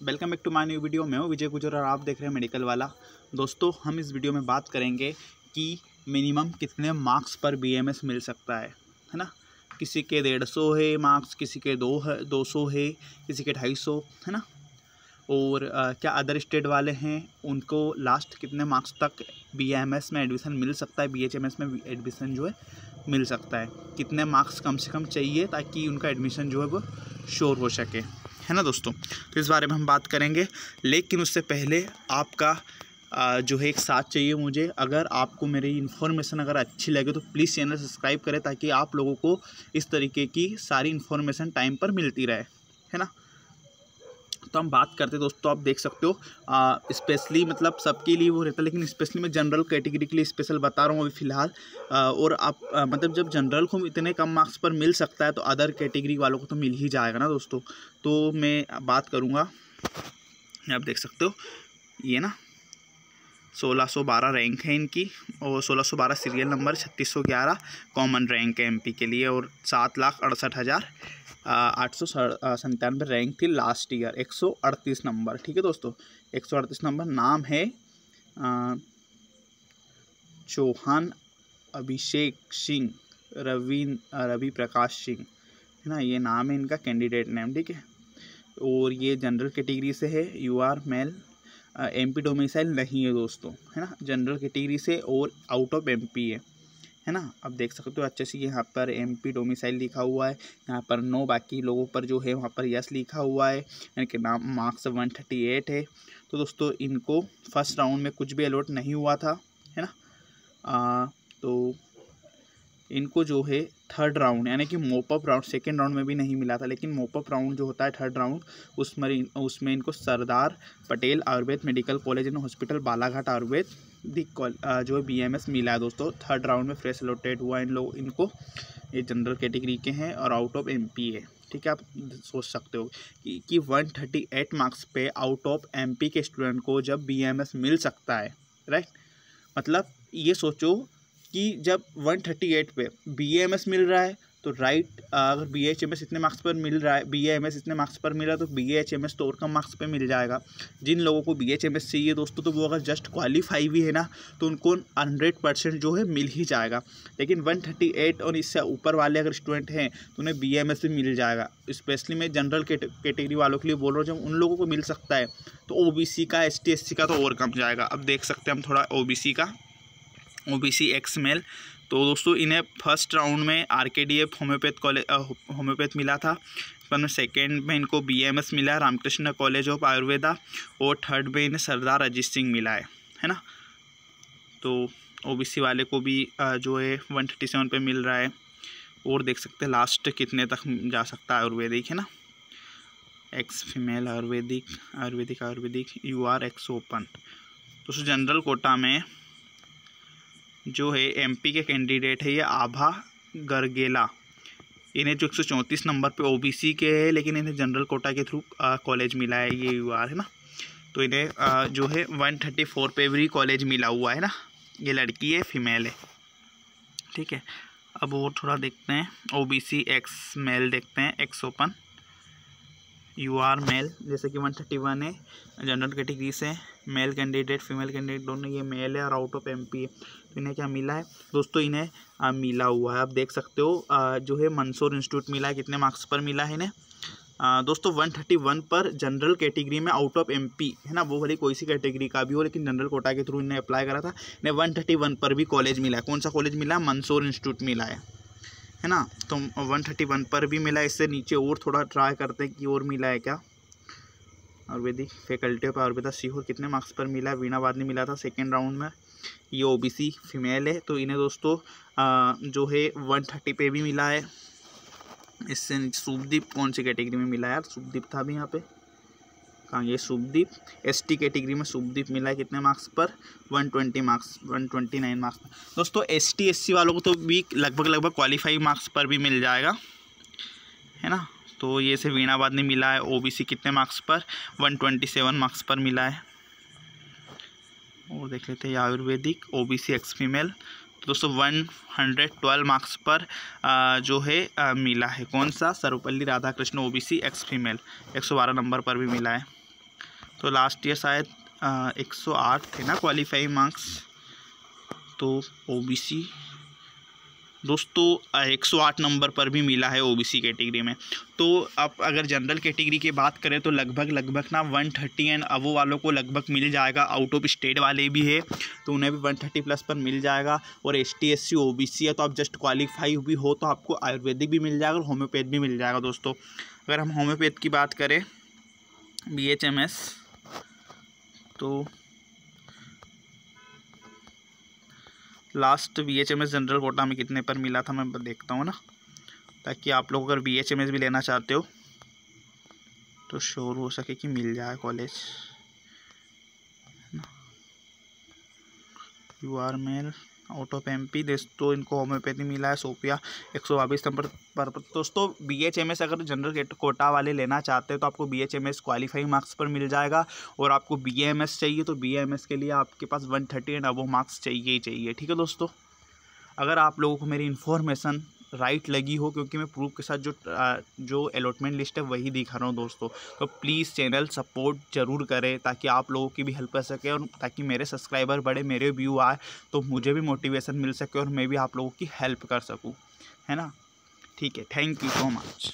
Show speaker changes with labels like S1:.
S1: Welcome back to my new video मैं हूँ विजय गुजर और आप देख रहे हैं मेडिकल वाला। दोस्तों हम इस वीडियो में बात करेंगे कि मिनिमम कितने मार्क्स पर बीएमएस मिल सकता है है ना? किसी के डेढ़ सौ है मार्क्स किसी के दो है दो सौ है किसी के ढाई सौ है ना? और आ, क्या अदर स्टेट वाले हैं उनको लास्ट कितने मार्क्स तक बीएमएस में एडमिशन मिल सकता है? बीएचएमएस में एडमिशन जो है मिल सकता है। कितने मार्क्स कम से कम चाहिए ताकि उनका एडमिशन जो है वो श्योर हो सके। है ना दोस्तों? तो इस बारे में हम बात करेंगे। लेकिन उससे पहले आपका जो है एक साथ चाहिए मुझे। अगर आपको मेरी इन्फॉर्मेशन अगर अच्छी लगे तो प्लीज़ चैनल सब्सक्राइब करें ताकि आप लोगों को इस तरीके की सारी इन्फॉर्मेशन टाइम पर मिलती रहे। है ना? तो हम बात करते हैं दोस्तों आप देख सकते हो। स्पेशली मतलब सबके लिए वो रहता है लेकिन स्पेशली मैं जनरल कैटेगरी के लिए स्पेशल बता रहा हूँ अभी फ़िलहाल। और आप आ, मतलब जब जनरल को इतने कम मार्क्स पर मिल सकता है तो अदर कैटेगरी वालों को तो मिल ही जाएगा ना दोस्तों। तो मैं बात करूँगा। आप देख सकते हो ये ना। सोलह सौ बारह रैंक है इनकी और सोलह सौ बारह सीरियल नंबर छत्तीस सौ ग्यारह कॉमन रैंक है एमपी के लिए और सात लाख अड़सठ हज़ार आठ सौ रैंक थी लास्ट ईयर एक सौ अड़तीस नंबर ठीक है दोस्तों? एक सौ अड़तीस नंबर नाम है चौहान अभिषेक सिंह रवि रवि प्रकाश सिंह। है ना? ये नाम है इनका कैंडिडेट नेम ठीक है? और ये जनरल कैटेगरी से है U R male M P domicile नहीं है दोस्तों है ना? जनरल कैटेगरी से और आउट ऑफ़ एम पी है है ना? अब देख सकते हो अच्छे से यहाँ पर एम पी डोमिसाइल लिखा हुआ है। यहाँ पर नो बाकी लोगों पर जो है वहाँ पर यस लिखा हुआ है। यानी कि नाम मार्क्स वन थर्टी एट है। तो दोस्तों इनको फ़र्स्ट राउंड में कुछ भी अलॉट नहीं हुआ था है ना? आ, तो इनको जो है थर्ड राउंड यानी कि मोपअप राउंड सेकेंड राउंड में भी नहीं मिला था, लेकिन मोपअप राउंड जो होता है थर्ड राउंड उसमें उसमें इनको Sardar Patel Ayurved medical college and hospital Balaghat Ayurveda जो है बी मिला है दोस्तों। थर्ड राउंड में फ्रेश अलोटेड हुआ इन लोग इनको, ये जनरल कैटेगरी के हैं और आउट ऑफ़ एमपी है। ठीक है, आप सोच सकते हो कि कि वन थर्टी एट मार्क्स पे out of M P student को जब बीएमएस मिल सकता है राइट मतलब ये सोचो कि जब 138 पे बीएमएस मिल रहा है तो राइट अगर बी एच एम एस इतने मार्क्स पर मिल रहा है बी एम एस इतने मार्क्स पर मिल तो बी एच एम एस तो और कम मार्क्स पे मिल जाएगा। जिन लोगों को बी एच एम एस चाहिए दोस्तों तो वो अगर जस्ट क्वालिफाई भी है ना तो उनको हंड्रेड परसेंट जो है मिल ही जाएगा। लेकिन वन थर्टी एट और इससे ऊपर वाले अगर स्टूडेंट हैं तो उन्हें बी एम एस भी मिल जाएगा। स्पेशली मैं जनरल कैटेगरी वालों के लिए बोल रहा हूँ, जब उन लोगों को मिल सकता है तो ओ बी सी का एस टी एस सी का तो और कम जाएगा। अब देख सकते हैं हम थोड़ा ओ बी सी का। O B C X male तो दोस्तों, इन्हें फ़र्स्ट राउंड में R K D F homeopath college homeopath मिला था। में सेकेंड में इनको बी एम एस मिला है, रामकृष्ण कॉलेज ऑफ़ आयुर्वेदा। और थर्ड में इन्हें सरदार अजीत सिंह मिला है है ना? तो ओ बी सी वाले को भी जो है, वन थर्टी सेवन पर मिल रहा है। और देख सकते हैं लास्ट कितने तक जा सकता है आयुर्वेदिक, है ना? एक्स फीमेल आयुर्वेदिक आयुर्वेदिक आयुर्वेदिक, यू आर एक्स ओपन। दोस्तों, जनरल कोटा में जो है एमपी के कैंडिडेट है ये आभा गरगेला। इन्हें जो एक नंबर पे ओबीसी के है लेकिन इन्हें जनरल कोटा के थ्रू कॉलेज मिला है ये यू है ना? तो इन्हें आ, जो है 134 पे भी कॉलेज मिला हुआ है ना? ये लड़की है फीमेल है। ठीक है? अब वो थोड़ा देखते हैं। ओबीसी एक्स मेल देखते हैं X open U R male जैसे कि वन थर्टी वन है जनरल कैटेगरी से मेल कैंडिडेट फीमेल कैंडिडेट दोनों ये मेल है और आउट ऑफ़ एम पी है। तो इन्हें क्या मिला है? दोस्तों इन्हें आ, मिला हुआ है। आप देख सकते हो आ, जो है मंसूर इंस्टीट्यूट मिला है कितने मार्क्स पर मिला है इन्हें। दोस्तों वन थर्टी वन पर जनरल कैटेगरी में आउट ऑफ़ एमपी है ना? वो भले कोई सी कैटेगरी का भी हो लेकिन जनरल कोटा के थ्रू इन्हें अप्लाई करा था। इन्हें वन थर्टी वन पर भी कॉलेज मिला है। कौन सा कॉलेज मिला? है मंसूर इंस्टीट्यूट मिला है। है ना? तो वन थर्टी वन पर भी मिला इससे नीचे और थोड़ा ट्राई करते हैं कि और मिला है क्या? आयुर्वेदिक फैकल्टी ऑफ़ आयुर्वेदा सीहोर कितने मार्क्स पर मिला? है वीणा वादनी मिला था सेकेंड राउंड में। ये ओबीसी फीमेल है तो इन्हें दोस्तों आ, जो है वन थर्टी पे भी मिला है। इससे शुभदीप कौन सी कैटेगरी में मिला है यार? शुभदीप था भी यहाँ पे। कहाँ ये शुभदीप एस टी कैटेगरी में शुभदीप मिला है कितने मार्क्स पर? 120 मार्क्स 129 मार्क्स पर। दोस्तों एस टी एस सी वालों को तो भी लगभग लगभग क्वालिफाई मार्क्स पर भी मिल जाएगा है ना? तो ये से वीणाबाद ने मिला है ओबीसी कितने मार्क्स पर? 127 मार्क्स पर मिला है। और देख लेते हैं आयुर्वेदिक ओबीसी एक्स फीमेल तो दोस्तों वन हंड्रेड ट्वेल्व मार्क्स पर आ, जो है आ, मिला है। कौन सा? Sarvepalli Radhakrishna OBC X female एक सौ बारह नंबर पर भी मिला है। तो लास्ट ईयर शायद एक सौ आठ थे ना क्वालिफाइंग मार्क्स तो ओ बी सी दोस्तों 108 नंबर पर भी मिला है ओबीसी कैटेगरी में। तो आप अगर जनरल कैटेगरी की बात करें तो लगभग लगभग ना 130 एंड अवो वालों को लगभग मिल जाएगा। आउट ऑफ़ स्टेट वाले भी है तो उन्हें भी 130 प्लस पर मिल जाएगा। और S T S C O B C है तो आप जस्ट क्वालिफाई भी हो तो आपको आयुर्वेदिक भी मिल जाएगा और होम्योपैथ भी मिल जाएगा दोस्तों। अगर हम होम्योपैथ की बात करें बी एच एम एस तो last B H M S general quota में कितने पर मिला था मैं देखता हूँ ना। ताकि आप लोग अगर बी एच एम एस भी लेना चाहते हो तो श्योर हो सके कि मिल जाए college U R male out दोस्तों इनको होम्योपैथी मिला है, सोफिया एक सौ बाईस नंबर पर। दोस्तों बी एच एम एस अगर जनरल कोटा वाले लेना चाहते हैं तो आपको B H M S qualifying marks पर मिल जाएगा और आपको बी एम एस चाहिए तो बी एम एस के लिए आपके पास one thirty and above marks चाहिए ही चाहिए। ठीक है दोस्तों? अगर आप लोगों को मेरी इन्फॉर्मेशन राइट लगी हो, क्योंकि मैं प्रूफ के साथ जो जो अलॉटमेंट लिस्ट है वही दिखा रहा हूँ दोस्तों। तो प्लीज़ चैनल सपोर्ट ज़रूर करें, ताकि आप लोगों की भी हेल्प कर सके और ताकि मेरे सब्सक्राइबर बढ़े, मेरे व्यू आए तो मुझे भी मोटिवेशन मिल सके और मैं भी आप लोगों की हेल्प कर सकूँ। है ना? ठीक है थैंक यू सो मच